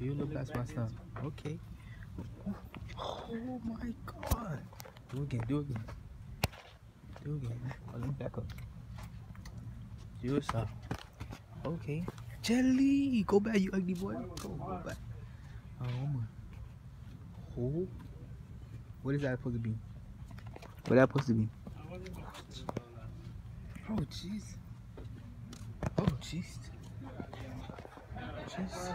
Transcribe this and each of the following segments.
You look my stuff. Okay. Oh my god. Do again, do again. Do again. Up. Do it. Okay. Jelly! Go back, you ugly boy. Go, go back. Oh my. Oh. What is that supposed to be? What that supposed to be? Oh jeez. Oh jeez. Jeez.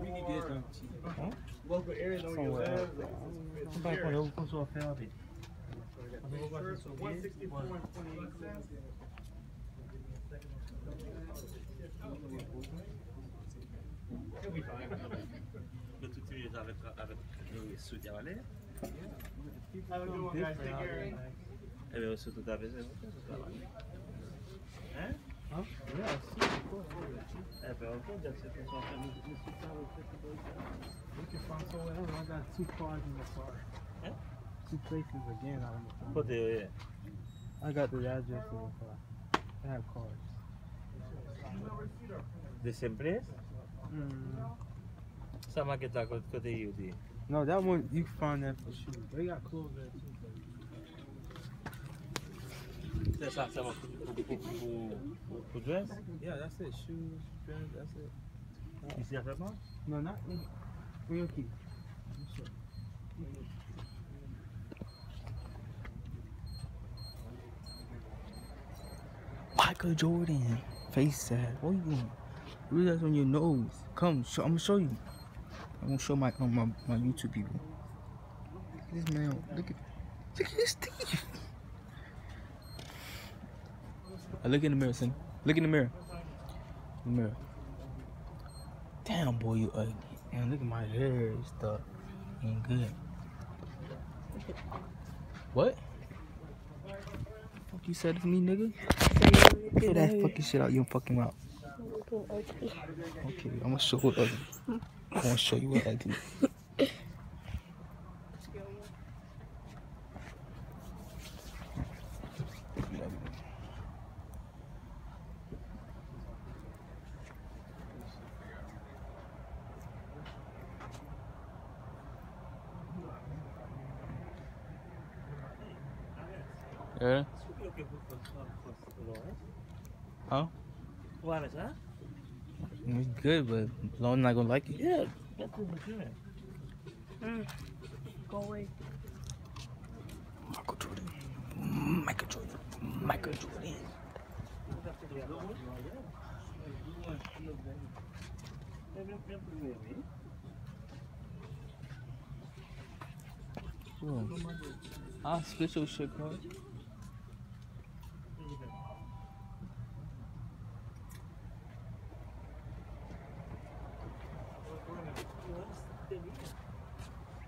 We can get them cheap. Local area know your Somewhere lives. else. Vai quando eu consigo a ferro ali. So 164 and 28 cents. He'll be fine. Le tout est avec, avec les soutiens à l'air. Have a good one, guys. Take care. Eh bien, surtout avec ça. Hein? Huh? Yeah, I see. Of course. Eh bien, ok, donc c'est pour ça que nous nous sommes We can find somewhere else. I got two cars in the car. Huh? Two places again out in the car. Côté, I got the address of the car. I have cars. deuxième place, Mm. ça m'a quitté à côté côté No, that one you can find that for shoes. They got clothes there too. C'est ça, ça m'a pour pour pour pour dress. Yeah, that's it. Shoes, pants, that's it. Ici à vraiment? No, not in real key. Michael Jordan. Face sad. What are you doing? Really that's on your nose. Come, show, I'm gonna show you. I'm gonna show my my, my YouTube people. This man, look at look at his teeth. Uh, look in the mirror, son. Look in the mirror. The mirror. Damn boy, you ugly. And look at my hair and stuff. Ain't good. What? Fuck you said to me, nigga? Get that fucking shit out your fucking mouth. Okay, I'm gonna show what ugly. I'm gonna show you what ugly. Yeah? Huh? Ouais, mais ça? It's good, but Lauren's not gonna like it. Yeah, that's good. Go away. Michael Jordan. Michael Jordan. Michael Jordan. Sure. Ah, special shit, bro.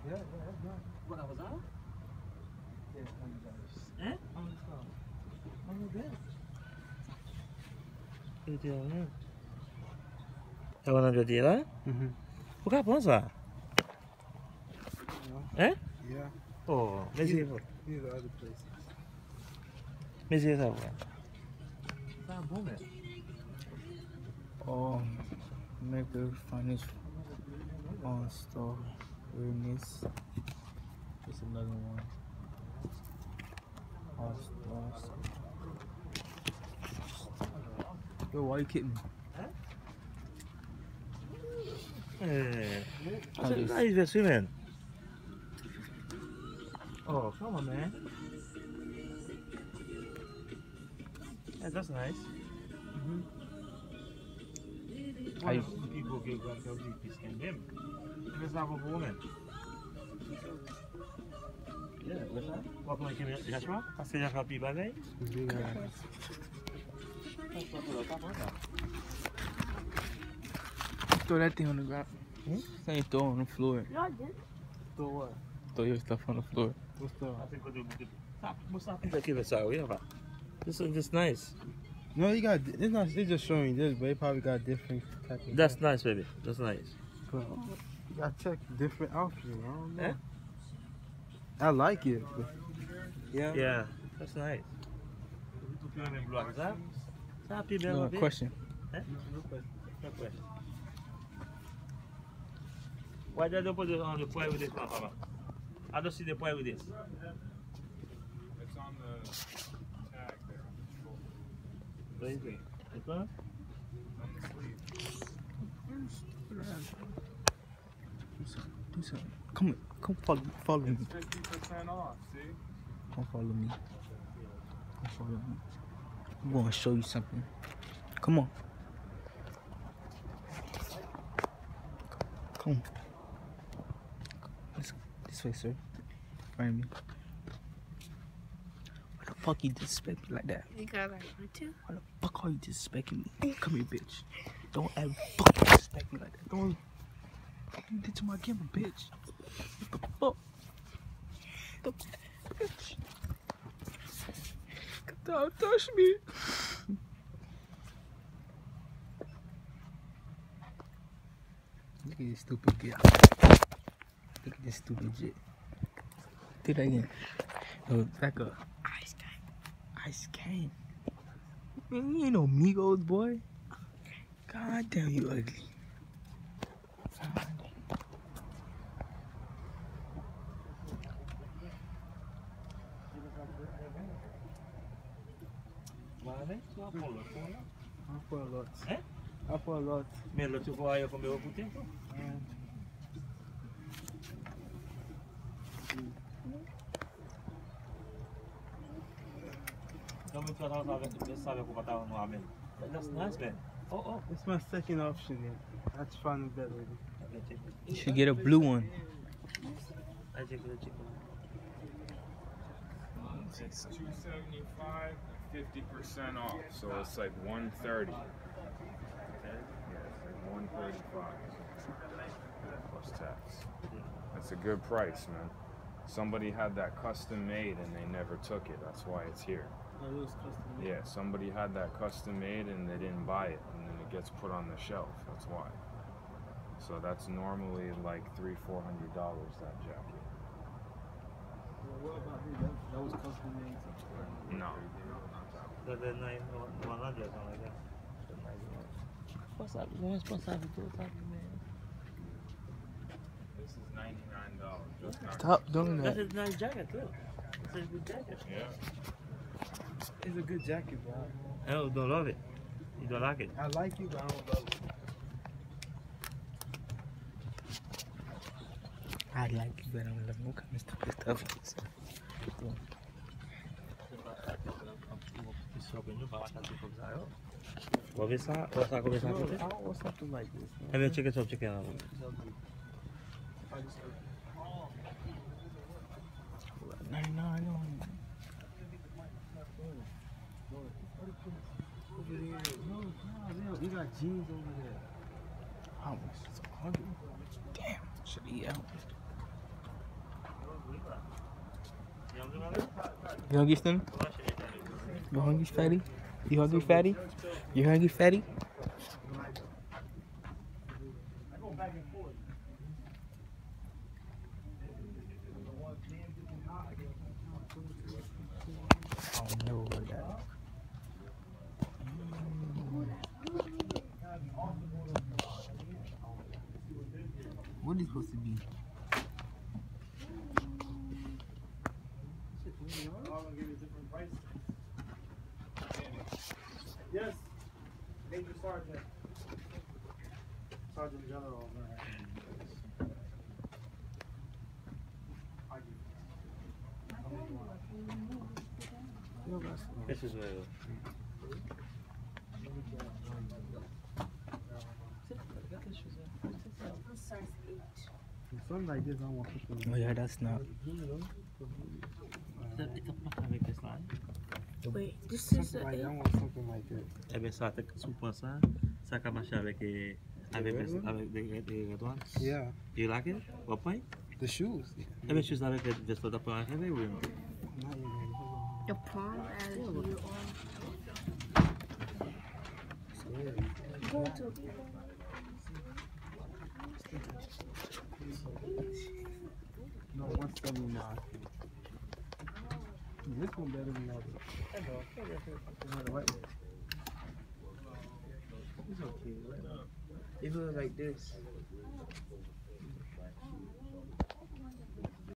Yeah, yeah, that's not. What was that? Yeah, hundred dollars. Hein? Hundred dollars. C'était rien. Et on a dû dire là? Mm-hmm. Pourquoi pas ça? Yeah. Oh, mais c'est These are other places. mais c'est ça. ouais. C'est un bon, mais. Oh, maker finance on store awareness. Just another one. On store. Yo, why you kidding me? Eh, How c'est this- là, il va se mettre. Oh, come on, man. Yeah, that's nice. How you- Why people get gun to be skin them? If it's not a woman. Yeah, what's that? What can I give you? That's right. I say that's not Throw that thing on the ground. Hmm? Same throw on the floor. So what? Throw your stuff on the floor. What's the? Keep it so, yeah. This is just nice. No, you got. It's not. It's just showing this, but it probably got different type of. That's nice, baby. That's nice. But you gotta check different options. I don't know. Eh? I like it. But yeah. Yeah, that's nice. Ça? Ça, puis bien, No, baby. question. No question. Why they don't put it on the point with this one, Papa? I don't see the point with this. It's on the tag there. What is it? This one? Do something. Come, come follow, follow me. Fifty percent off. See? Come follow me. Come follow me. I'm gonna show you something. Come on. Come. This, this way, sir. Find me. Why the fuck you disrespect me like that? You got like one too? Why the fuck are you disrespecting me? Come here, bitch. Don't ever fucking disrespect me like that. Don't. What you did to my camera, bitch? What the fuck? The bitch. Don't touch me. Look at this stupid kid. Look at this stupid shit. Do that again. Yo, back up. Ice cream. Ice game. Man, you ain't no Migos, boy. God damn, you ugly. Vale, tu apolo, apolo. I put a lot. Eh? I put a lot. Me lo tu vai a comer o tempo? Então me fala sabe, você sabe como tá no amen. That's nice, man. Oh, oh. It's my second option. Yeah. That's finding better. You should get a blue one. I take the chicken. It's two seventy five, fifty percent off. So it's like one thirty. Yeah, it's like one thirty five. Plus tax. That's a good price, man. Somebody had that custom made and they never took it. That's why it's here. It was custom. Yeah, somebody had that custom made and they didn't buy it, and then it gets put on the shelf. That's why. So that's normally like three, four hundred dollars that jacket. Well, what about him? That, that was custom made. No. The, the nine, one hundred, something like that. What's up? What's responsável pelo sabe, man? This is ninety nine dollars. Stop doing That's a nice jacket, too. It's a good jacket. Yeah. It's a good jacket, bro. Oh, don't love it. You don't like it. I like you, but I don't love it. I like you, but I don't love no kind of stupid stuff. Vou ver se ela vou só conversar No, com I você. don't want something like this. Man. É meu chicken chop chicken. não. I just, 99 on. over there. No, no, we got jeans over there. How much? It's a hundred. Damn. Should eat out. You hungry, Slim? You hungry, fatty? You hungry, fatty? You hungry, fatty? What is supposed to be? No, that's not. Esse é o Size eight. Like this, I want to Oh yeah, that's not. Ito pa kami kasi. Wait, this is Something a like eight. I want something like like that. Bien, ça, t'es sous point ça, ça a marché avec, avec, red des- one? avec des, des red ones. Yeah, You like it? What point? the shoes. Eh bien, je suis avec des vestes de point heavy ou Not even. The palm as you on. Go to No, 179. This one better than the other. Yeah, the white one. It's okay. If it was like this,